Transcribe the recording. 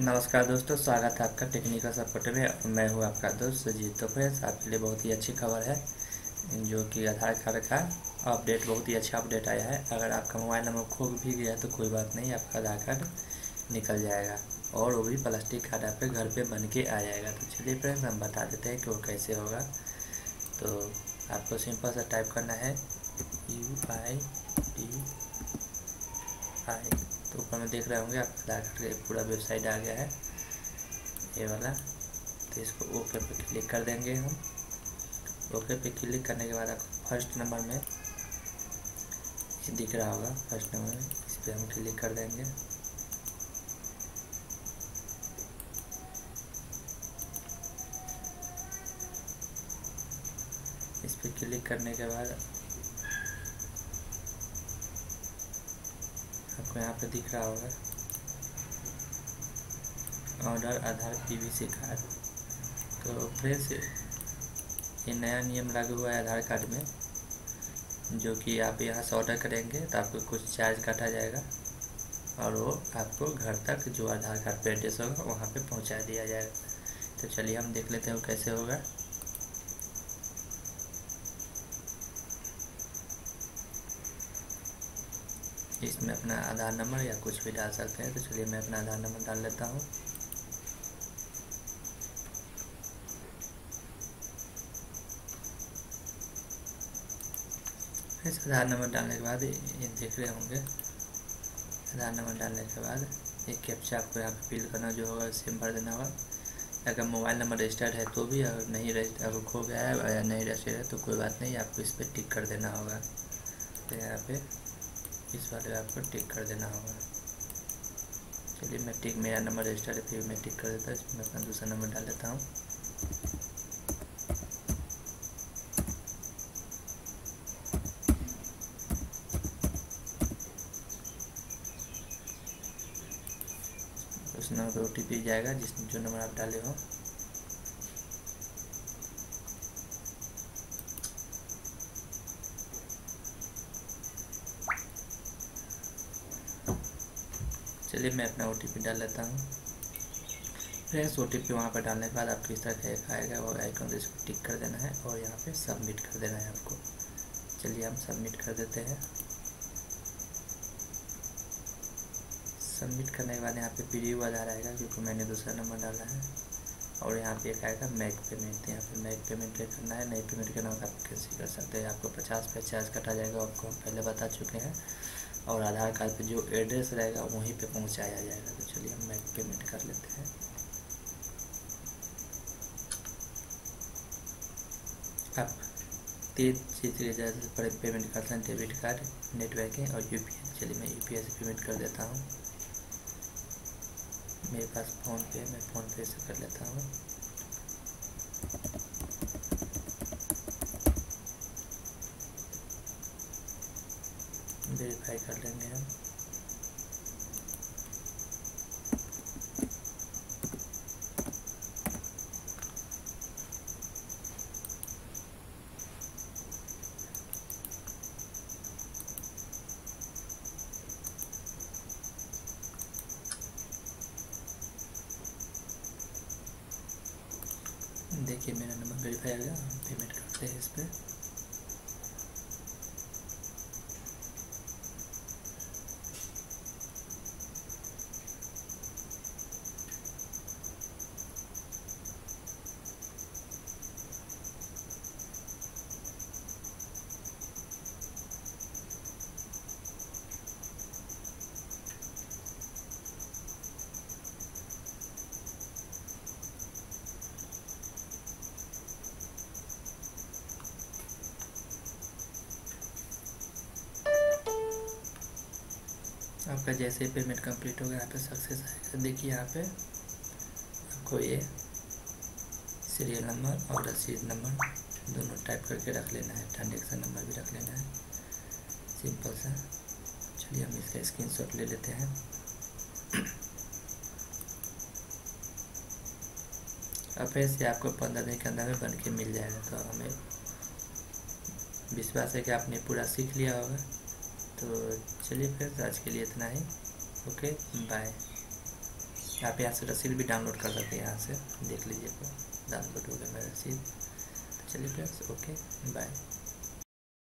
नमस्कार दोस्तों, स्वागत है आपका टेक्निकल सपोर्ट में। मैं हूँ आपका दोस्त सुजीत तो फ्रेंड्स आपके लिए बहुत ही अच्छी खबर है, जो कि आधार कार्ड का अपडेट बहुत ही अच्छा अपडेट आया है। अगर आपका मोबाइल नंबर खो भी गया तो कोई बात नहीं, आपका आधार कार्ड निकल जाएगा। और वो भी प्लास्टिक कार्ड आपके घर पर बन के आ जाएगा। तो चलिए फ्रेंड्स हम बता देते हैं कि वो कैसे होगा। तो आपको सिंपल सा टाइप करना है। यू आई टी आई तो ऊपर में देख रहे होंगे कार्ड का पूरा वेबसाइट आ गया है। ये वाला तो इसको ओके पे क्लिक कर देंगे हम। ओके पे क्लिक करने के बाद आपको फ़र्स्ट नंबर में दिख रहा होगा फ़र्स्ट नंबर में, इस पर हम क्लिक कर देंगे। इस पर क्लिक करने के बाद आपको यहाँ पे दिख रहा होगा। ऑर्डर आधार पीवीसी कार्ड तो फ्रेंड्स ये नया नियम लागू हुआ है आधार कार्ड में, जो कि आप यहाँ से ऑर्डर करेंगे तो आपको कुछ चार्ज काटा जाएगा। और वो आपको घर तक जो आधार कार्ड पे एड्रेस होगा, वहाँ पे पहुँचा दिया जाएगा। तो चलिए हम देख लेते हैं वो कैसे होगा। इसमें अपना आधार नंबर या कुछ भी डाल सकते हैं। तो चलिए मैं अपना आधार नंबर डाल लेता हूँ। इस आधार नंबर डालने के बाद ये देख रहे होंगे। आधार नंबर डालने के बाद एक कैप्चा आपको यहाँ पे फिल करना जो होगा सिम भर देना होगा। अगर मोबाइल नंबर रजिस्टर्ड है तो भी, अगर नहीं रजिस्टर अगर खो गया है या नहीं रजिस्टर्ड है तो कोई बात नहीं, आपको इस पर टिक कर देना होगा। तो यहाँ पे इस वाले आपको टिक कर देना होगा। चलिए मैं टिक मेरा नंबर रजिस्टर है, फिर मैं टिक कर देता हूँ। मैं अपना दूसरा नंबर डाल देता हूँ। उस नंबर पर ओ जाएगा, जिस जो नंबर आप डाले हो। चलिए मैं अपना ओटीपी डाल लेता हूँ। फ्रेंड्स ओ टी पी वहाँ पर डालने के बाद आपको इस तरह का एक आएगा, वो आइकन इसको टिक कर देना है और यहाँ पे सबमिट कर देना है आपको। चलिए हम सबमिट कर देते हैं। सबमिट करने के बाद यहाँ पे प्रीव्यू आधार आएगा क्योंकि मैंने दूसरा नंबर डाला है। और यहाँ पे एक आएगा मैक पेमेंट यहाँ पे मैक पेमेंट पे करना है। नहीं पेमेंट करना होगा आप कैसे कर सकते हैं? आपको पचास पे चार्ज कटा जाएगा, आपको हम पहले बता चुके हैं। और आधार कार्ड पे जो एड्रेस रहेगा वहीं पे पहुँचाया जाएगा। तो चलिए हम मैक पेमेंट कर लेते हैं। आप तीन चीज़ ज़्यादा बड़े पेमेंट करते हैं डेबिट कार्ड, नेट बैंकिंग और यू चलिए मैं यूपीआई से पेमेंट कर देता हूँ। मेरे पास फ़ोन पे मैं फ़ोन पे से कर लेता हूँ। वेरीफाई कर लेंगे हम। देखिए, मेरा नंबर वेरीफाई आ गया, हम पेमेंट करते हैं इस पर आपका जैसे ही पेमेंट कंप्लीट हो गया यहाँ पे सक्सेस आएगा। देखिए यहाँ पे आपको ये सीरियल नंबर और रसीद नंबर दोनों टाइप करके रख लेना है। ट्रांजेक्शन नंबर भी रख लेना है। सिंपल सा। चलिए हम इसका स्क्रीन स्क्रीनशॉट ले लेते हैं। अब फिर से आपको पंद्रह दिन के अंदर में बन के मिल जाएगा। तो हमें विश्वास है कि आपने पूरा सीख लिया होगा। तो चलिए फिर, आज के लिए इतना ही। ओके बाय आप यहाँ से रसीद भी डाउनलोड कर सकते हैं, यहाँ से। देख लीजिए डाउनलोड हो गया मेरा रसीद। तो चलिए फ्रेंड्स ओके बाय